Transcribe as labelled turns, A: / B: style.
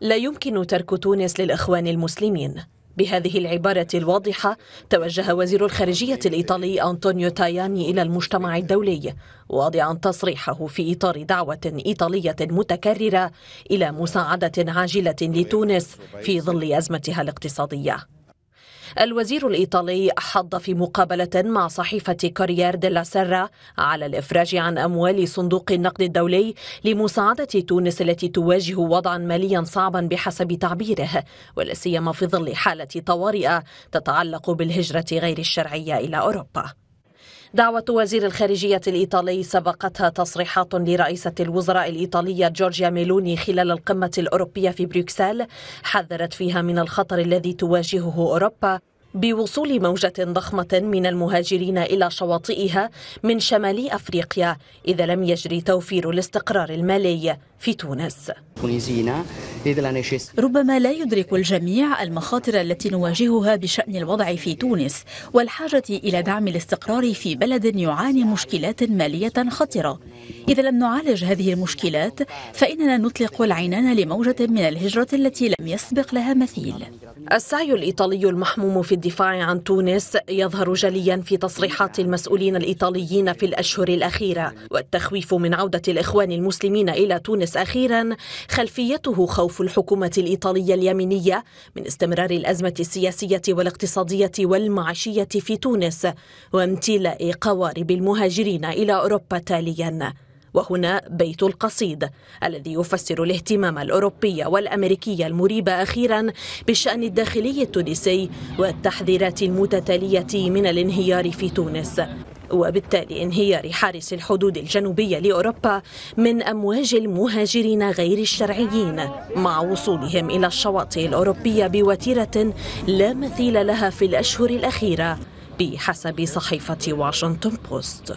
A: لا يمكن ترك تونس للإخوان المسلمين. بهذه العبارة الواضحة توجه وزير الخارجية الإيطالي أنطونيو تاياني إلى المجتمع الدولي واضعا تصريحه في إطار دعوة إيطالية متكررة إلى مساعدة عاجلة لتونس في ظل أزمتها الاقتصادية. الوزير الإيطالي حض في مقابلة مع صحيفة كوريير ديلا سيرا على الإفراج عن أموال صندوق النقد الدولي لمساعدة تونس التي تواجه وضعا ماليا صعبا بحسب تعبيره ولا سيما في ظل حالة طوارئ تتعلق بالهجرة غير الشرعية إلى أوروبا. دعوة وزير الخارجية الإيطالي سبقتها تصريحات لرئيسة الوزراء الإيطالية جورجيا ميلوني خلال القمة الأوروبية في بروكسل حذرت فيها من الخطر الذي تواجهه أوروبا بوصول موجة ضخمة من المهاجرين إلى شواطئها من شمال أفريقيا إذا لم يجري توفير الاستقرار المالي في تونس.
B: ربما لا يدرك الجميع المخاطر التي نواجهها بشأن الوضع في تونس والحاجة إلى دعم الاستقرار في بلد يعاني مشكلات مالية خطرة. إذا لم نعالج هذه المشكلات فإننا نطلق العنان لموجة من الهجرة التي لم يسبق لها مثيل.
A: السعي الإيطالي المحموم في الدفاع عن تونس يظهر جليا في تصريحات المسؤولين الإيطاليين في الأشهر الأخيرة والتخويف من عودة الإخوان المسلمين إلى تونس أخيرا خلفيته خوف الحكومة الإيطالية اليمينية من استمرار الأزمة السياسية والاقتصادية والمعيشية في تونس وامتلاء قوارب المهاجرين إلى أوروبا تاليا. وهنا بيت القصيد الذي يفسر الاهتمام الأوروبي والأمريكي المريب أخيرا بالشان الداخلي التونسي والتحذيرات المتتالية من الانهيار في تونس. وبالتالي انهيار حارس الحدود الجنوبية لأوروبا من أمواج المهاجرين غير الشرعيين مع وصولهم إلى الشواطئ الأوروبية بوتيرة لا مثيل لها في الأشهر الأخيرة بحسب صحيفة واشنطن بوست.